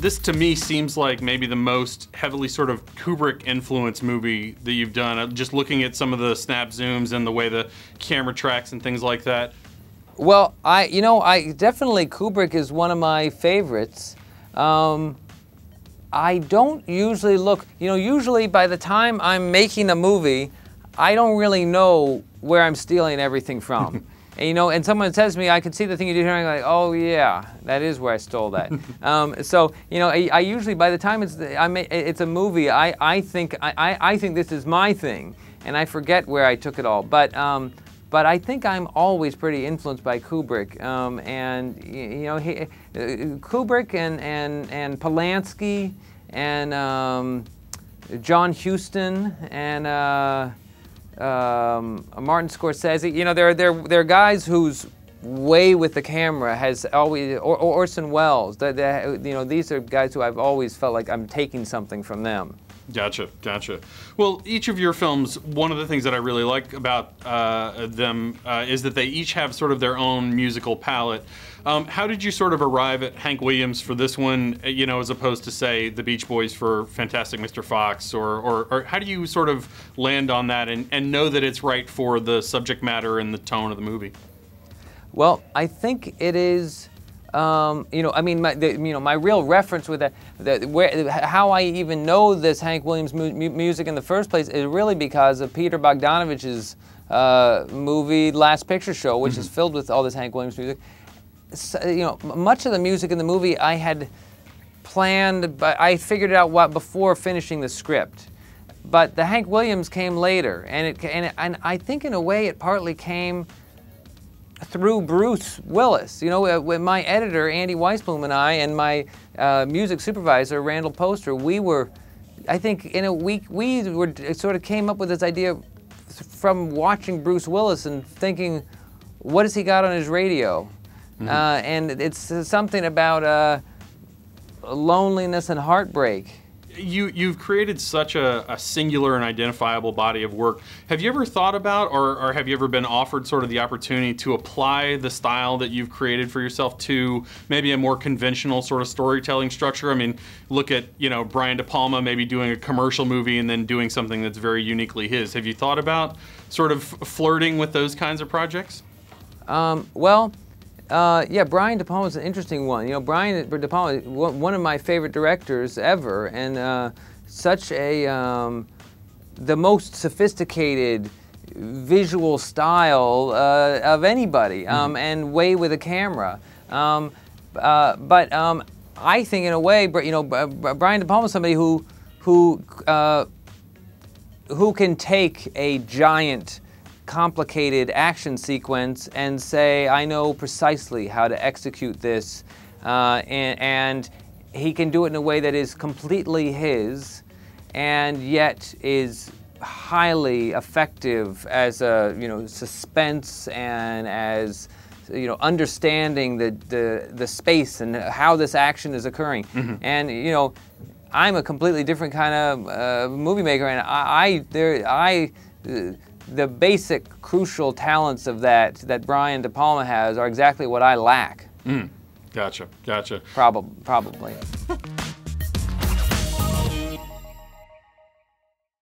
this to me seems like maybe the most heavily sort of Kubrick influenced movie that you've done. Uh, Just looking at some of the snap zooms and the way the camera tracks and things like that. Well, I you know I definitely Kubrick is one of my favorites. Um, I don't usually look. You know, usually by the time I'm making a movie, I don't really know where I'm stealing everything from. and you know, and someone says to me, "I can see the thing you did here," and I'm like, "Oh yeah, that is where I stole that." um, so you know, I, I usually by the time it's I ma- it's a movie, I I think I, I think this is my thing, and I forget where I took it all. But um, but I think I'm always pretty influenced by Kubrick, um, and you know, he, uh, Kubrick and and and Polanski and um, John Huston and uh, um, Martin Scorsese. You know, they're they're they're guys whose way with the camera has always or, or Orson Welles. That you know, these are guys who I've always felt like I'm taking something from them. Gotcha, gotcha. Well, each of your films, one of the things that I really like about uh, them uh, is that they each have sort of their own musical palette. Um, how did you sort of arrive at Hank Williams for this one, uh, you know, as opposed to, say, the Beach Boys for Fantastic Mr. Fox? Or, or, or how do you sort of land on that and, and know that it's right for the subject matter and the tone of the movie? Well, I think it is. Um, you know, I mean, my, the, you know, my real reference with that, the, where, how I even know this Hank Williams mu- mu- music in the first place is really because of Peter Bogdanovich's uh, movie Last Picture Show, which is filled with all this Hank Williams music. So, you know, m- much of the music in the movie I had planned, but I figured it out what before finishing the script. But the Hank Williams came later, and it and, it, and I think in a way it partly came through Bruce Willis. You know, uh, when my editor Andy Weisblum and I, and my uh, music supervisor Randall Poster, we were, I think, in a week we were sort of came up with this idea from watching Bruce Willis and thinking, what has he got on his radio? Uh, and it's something about uh, loneliness and heartbreak. You, you've created such a, a singular and identifiable body of work. Have you ever thought about, or, or have you ever been offered sort of the opportunity to apply the style that you've created for yourself to maybe a more conventional sort of storytelling structure? I mean, look at, you know, Brian De Palma maybe doing a commercial movie and then doing something that's very uniquely his. Have you thought about sort of flirting with those kinds of projects? Um, well, uh, yeah, Brian De Palma is an interesting one. You know, Brian De Palma, is one of my favorite directors ever, and uh, such a um, the most sophisticated visual style uh, of anybody, um, and way with a camera. Um, uh, but um, I think, in a way, you know, Br- Br- Brian De Palma is somebody who who uh, who can take a giant complicated action sequence and say, I know precisely how to execute this, uh, and, and he can do it in a way that is completely his, and yet is highly effective as a you know suspense and as you know understanding the the, the space and how this action is occurring, and you know. I'm a completely different kind of uh, movie maker, and I, I there I uh, the basic crucial talents of that that Brian De Palma has are exactly what I lack. Hmm. Gotcha, gotcha. Probably, probably.